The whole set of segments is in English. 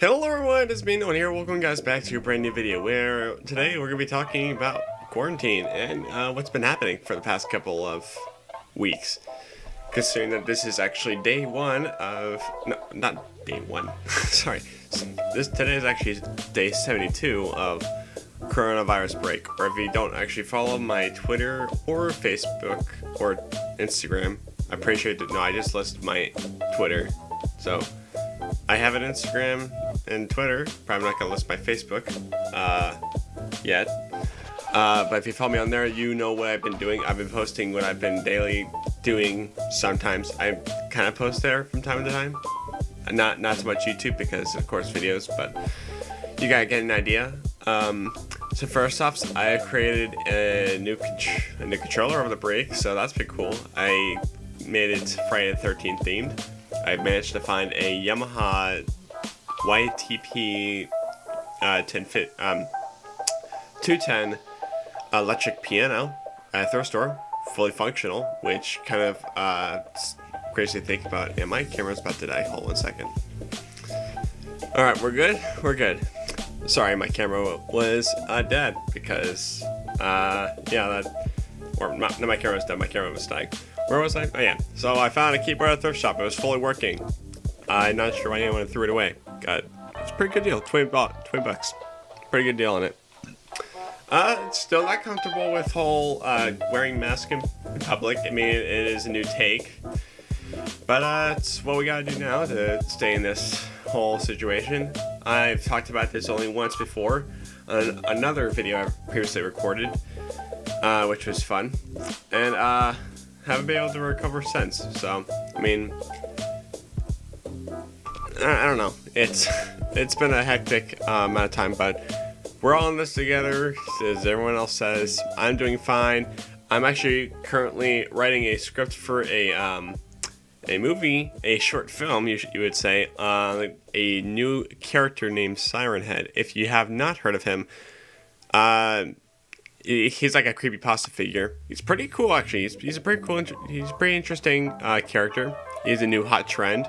Hello everyone, it's me Nolan here. Welcome guys back to a brand new video where today we're going to be talking about quarantine and uh, what's been happening for the past couple of weeks. Considering that this is actually day one of, no, not day one, sorry. This Today is actually day 72 of coronavirus break. Or if you don't actually follow my Twitter or Facebook or Instagram, I appreciate didn't know, I just listed my Twitter. So I have an Instagram and Twitter. Probably not gonna list my Facebook uh, yet. Uh, but if you follow me on there, you know what I've been doing. I've been posting what I've been daily doing. Sometimes I kind of post there from time to time. Not not so much YouTube because of course videos, but you gotta get an idea. Um, so first off, I created a new a new controller over the break, so that's pretty cool. I made it Friday the 13th themed. I managed to find a Yamaha YTP uh, 10 fit, um, 210 electric piano at thrift store, fully functional, which kind of uh, crazy to think about. Yeah, my camera's about to die. Hold one second. All right, we're good. We're good. Sorry, my camera was uh, dead because, uh, yeah, that, or not, no, my camera was dead. My camera was dying. Where was I? Oh yeah. So I found a keyboard at a thrift shop. It was fully working. I'm not sure why anyone threw it away. Got it. it's a pretty good deal. Twenty bought twenty bucks. Pretty good deal on it. Uh, still not comfortable with whole uh, wearing mask in public. I mean, it is a new take, but uh, it's what we gotta do now to stay in this whole situation. I've talked about this only once before on another video I previously recorded, uh, which was fun, and uh, haven't been able to recover since. So, I mean, I, don't know. It's it's been a hectic uh, amount of time, but we're all in this together. As everyone else says, I'm doing fine. I'm actually currently writing a script for a um, a movie, a short film, you, you would say, uh, a new character named Siren Head. If you have not heard of him, uh, he's like a creepy pasta figure. He's pretty cool, actually. He's, he's a pretty cool, he's a pretty interesting uh, character. He's a new hot trend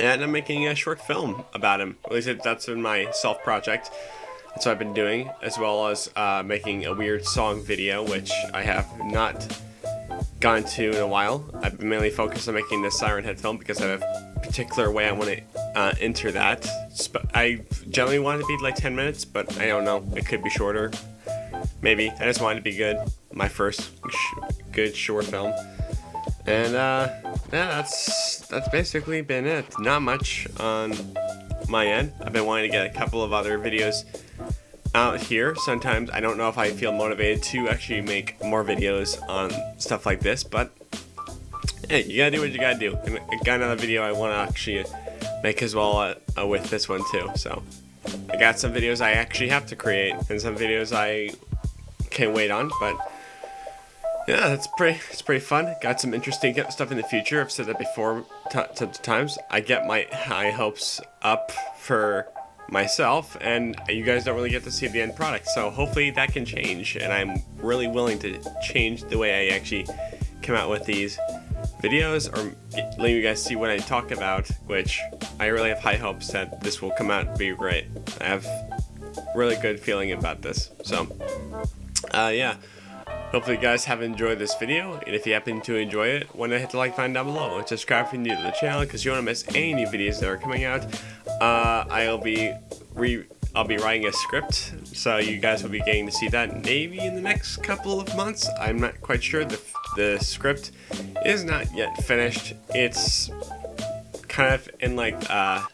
and I'm making a short film about him. At least that's in my self project. That's what I've been doing, as well as uh, making a weird song video, which I have not gone to in a while. I've been mainly focused on making this Siren Head film because I have a particular way I want to uh, enter that. I generally want it to be like 10 minutes, but I don't know. It could be shorter. Maybe. I just wanted to be good. My first sh good short film. And uh, yeah, that's that's basically been it. Not much on my end. I've been wanting to get a couple of other videos out here. Sometimes I don't know if I feel motivated to actually make more videos on stuff like this, but hey, you gotta do what you gotta do. And I got another video I want to actually make as well uh, with this one too. So I got some videos I actually have to create and some videos I can't wait on, but yeah, that's pretty. It's pretty fun. Got some interesting stuff in the future. I've said that before times. I get my high hopes up for myself, and you guys don't really get to see the end product. So hopefully that can change, and I'm really willing to change the way I actually come out with these videos, or let you guys see what I talk about. Which I really have high hopes that this will come out be great. I have really good feeling about this. So, uh, yeah. Hopefully you guys have enjoyed this video, and if you happen to enjoy it, why not hit the like button down below, and subscribe if you're new to the channel, because you don't want to miss any new videos that are coming out. Uh, I'll be re I'll be writing a script, so you guys will be getting to see that maybe in the next couple of months. I'm not quite sure. The, the script is not yet finished. It's kind of in like uh,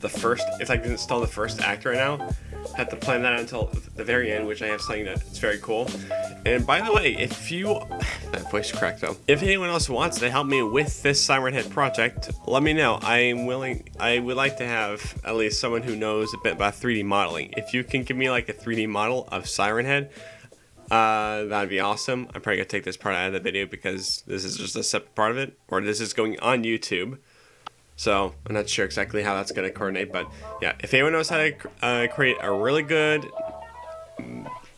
the first, it's like it's still the first act right now had to plan that until the very end, which I have something that's very cool. And by the way, if you that voice cracked though. If anyone else wants to help me with this Siren Head project, let me know. I am willing. I would like to have at least someone who knows a bit about 3D modeling. If you can give me like a 3D model of Siren Head, uh, that'd be awesome. I'm probably gonna take this part out of the video because this is just a separate part of it, or this is going on YouTube. So I'm not sure exactly how that's going to coordinate, but yeah, if anyone knows how to uh, create a really good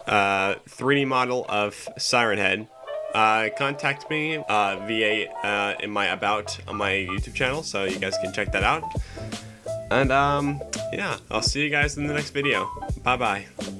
uh, 3D model of Siren Head, uh, contact me uh, via uh, in my about on my YouTube channel, so you guys can check that out. And um, yeah, I'll see you guys in the next video. Bye bye.